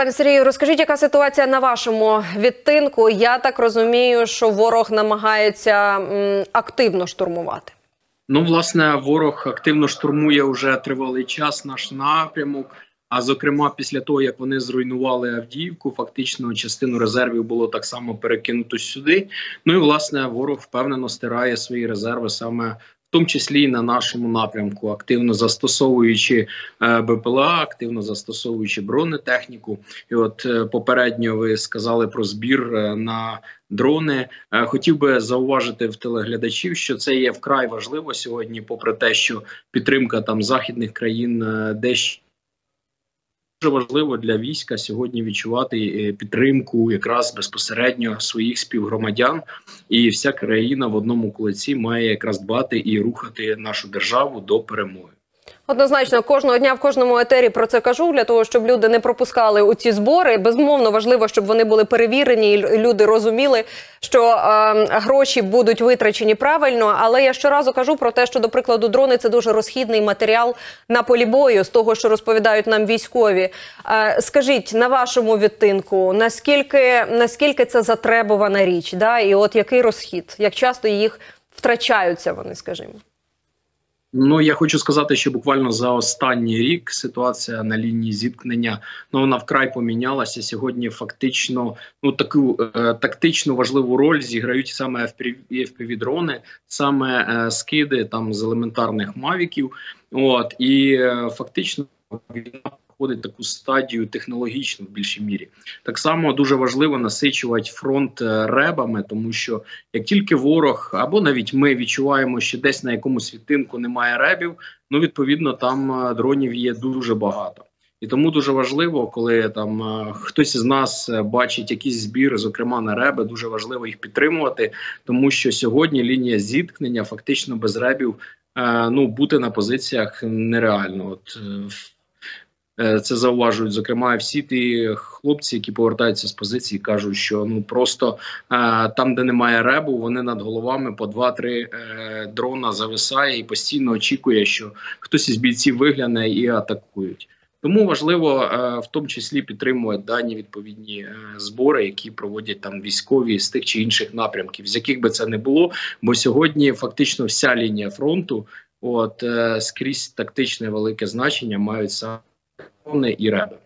Пане Сергію, розкажіть, яка ситуація на вашому відтинку? Я так розумію, що ворог намагається активно штурмувати. Ну, власне, ворог активно штурмує вже тривалий час наш напрямок. А зокрема, після того як вони зруйнували Авдіївку, фактично частину резервів було так само перекинуто сюди. Ну і власне ворог впевнено стирає свої резерви саме. Тому числі і на нашому напрямку, активно застосовуючи е, БПЛА, активно застосовуючи бронетехніку. І от е, попередньо ви сказали про збір е, на дрони. Хотів би зауважити в телеглядачів, що це є вкрай важливо сьогодні, попри те, що підтримка там західних країн дещо. Дуже важливо для війська сьогодні відчувати е, підтримку якраз безпосередньо своїх співгромадян, і вся країна в одному кулаці має якраз дбати і рухати нашу державу до перемоги. Однозначно, кожного дня в кожному етері про це кажу для того, щоб люди не пропускали у ці збори. Безумовно, важливо, щоб вони були перевірені, і люди розуміли, що е, гроші будуть витрачені правильно. Але я щоразу кажу про те, що, до прикладу, дрони це дуже розхідний матеріал на полі бою, з того, що розповідають нам військові. Е, скажіть на вашому відтинку, наскільки наскільки це затребувана річ, да? і от який розхід, як часто їх втрачаються вони, скажімо. Ну я хочу сказати, що буквально за останній рік ситуація на лінії зіткнення ну вона вкрай помінялася. Сьогодні фактично ну таку е, тактичну важливу роль зіграють саме FPV-дрони, саме е, скиди там з елементарних мавіків. От і е, фактично війна проходить таку стадію технологічну в більшій мірі. Так само дуже важливо насичувати фронт е, ребами, тому що як тільки ворог або навіть ми відчуваємо, що десь на якомусь відтинку немає ребів, ну відповідно там е, дронів є дуже багато. І тому дуже важливо, коли там е, хтось із нас бачить якийсь збір, зокрема на реби, дуже важливо їх підтримувати, тому що сьогодні лінія зіткнення фактично без ребів ну бути на позиціях нереально. От це зауважують зокрема всі ті хлопці, які повертаються з позиції, кажуть, що ну просто е, там, де немає ребу, вони над головами по два-три е, дрона зависає і постійно очікує, що хтось із бійців вигляне і атакують. Тому важливо в тому числі підтримувати дані відповідні збори, які проводять там військові з тих чи інших напрямків, з яких би це не було. Бо сьогодні фактично вся лінія фронту, от скрізь тактичне велике значення, мають саме і реби.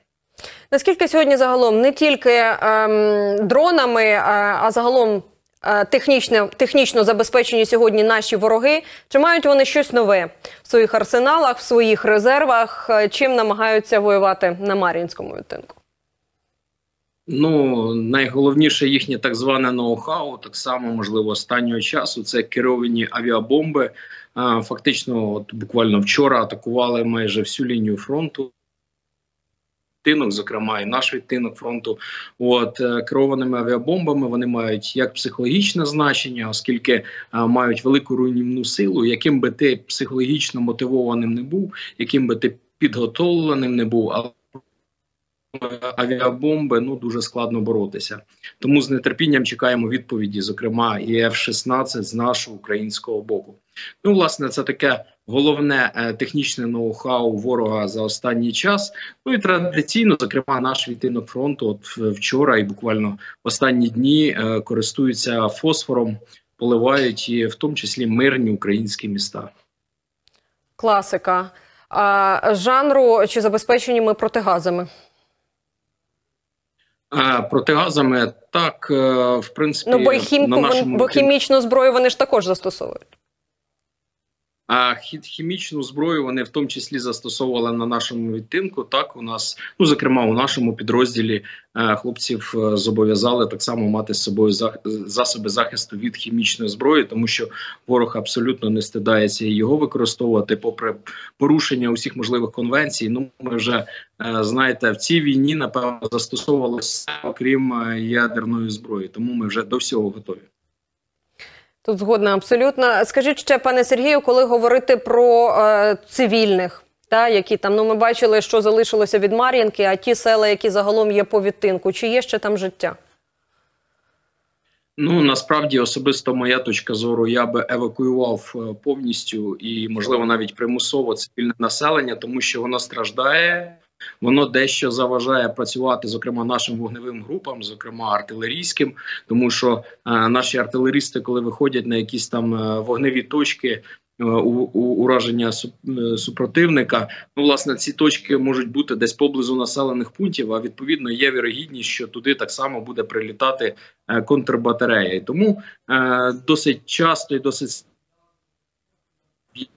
Наскільки сьогодні загалом не тільки ем, дронами, а, а загалом е, технічно, технічно забезпечені сьогодні наші вороги? Чи мають вони щось нове в своїх арсеналах, в своїх резервах? Е, чим намагаються воювати на Мар'їнському відтинку? Ну найголовніше їхнє так зване ноу-хау, так само можливо останнього часу. Це керовані авіабомби. Фактично, от буквально вчора атакували майже всю лінію фронту відтинок, зокрема і наш відтинок фронту, от е, керованими авіабомбами вони мають як психологічне значення, оскільки а, е, мають велику руйнівну силу, яким би ти психологічно мотивованим не був, яким би ти підготовленим не був, але авіабомби ну дуже складно боротися. Тому з нетерпінням чекаємо відповіді, зокрема і F-16 з нашого українського боку. Ну, власне, це таке головне е, технічне ноу-хау ворога за останній час. Ну і традиційно, зокрема, наш відтинок фронту, от вчора і буквально останні дні е, користуються фосфором, поливають і в тому числі мирні українські міста. Класика а, жанру чи забезпечені ми протигазами? Протигазами так, е, в принципі, ну бо хімку, на нашому... бо хімічну зброю вони ж також застосовують. А хімічну зброю вони в тому числі застосовували на нашому відтинку. Так у нас, ну зокрема, у нашому підрозділі е, хлопців е, зобов'язали так само мати з собою засоби захисту від хімічної зброї, тому що ворог абсолютно не стидається його використовувати, попри порушення усіх можливих конвенцій. Ну ми вже е, знаєте, в цій війні напевно застосовували все окрім ядерної зброї, тому ми вже до всього готові. Тут згодна абсолютно. Скажіть ще, пане Сергію, коли говорити про е, цивільних, та які там ну ми бачили, що залишилося від Мар'їнки, а ті села, які загалом є по відтинку, чи є ще там життя? Ну насправді особисто моя точка зору, я би евакуював е, повністю і, можливо, навіть примусово цивільне населення, тому що воно страждає. Воно дещо заважає працювати, зокрема нашим вогневим групам, зокрема артилерійським, тому що е, наші артилеристи, коли виходять на якісь там е, вогневі точки е, ураження супротивника, ну власне ці точки можуть бути десь поблизу населених пунктів. А відповідно є вірогідність, що туди так само буде прилітати контрбатарея. І тому досить часто і досить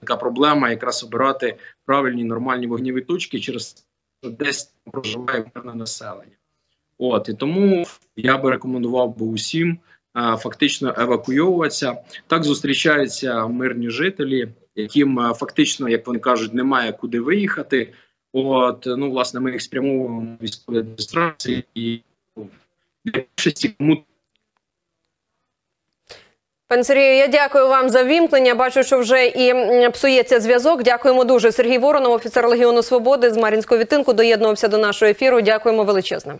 така проблема, якраз обирати правильні нормальні вогневі точки через десь там проживає мирне населення. От і тому я би рекомендував би усім а, фактично евакуйовуватися. Так зустрічаються мирні жителі, яким а, фактично, як вони кажуть, немає куди виїхати. От ну власне, ми їх спрямовуємо військові адміністрації і ну, більшості кому Пане Сергію, я дякую вам за вімкнення. Бачу, що вже і псується зв'язок. Дякуємо дуже. Сергій Воронов, офіцер Легіону Свободи з Мар'їнського відтинку, доєднувався до нашого ефіру. Дякуємо величезне.